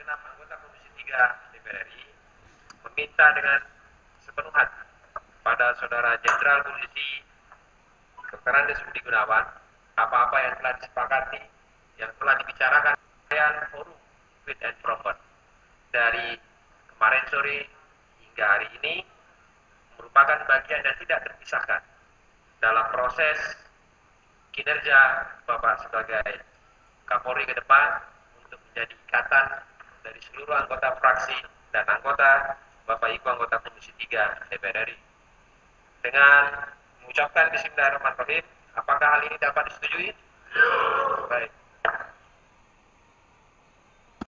segenap anggota Komisi 3 DPR RI meminta dengan sepenuh hati pada Saudara Jenderal Polisi Dr. Andes Budi Gunawan apa-apa yang telah disepakati, yang telah dibicarakan dengan forum fit and proper dari kemarin sore hingga hari ini merupakan bagian yang tidak terpisahkan dalam proses kinerja Bapak sebagai Kapolri ke depan untuk menjadi ikatan dari seluruh anggota fraksi dan anggota Bapak Ibu anggota Komisi 3 DPR RI. Dengan mengucapkan Bismillahirrahmanirrahim, apakah hal ini dapat disetujui? Baik.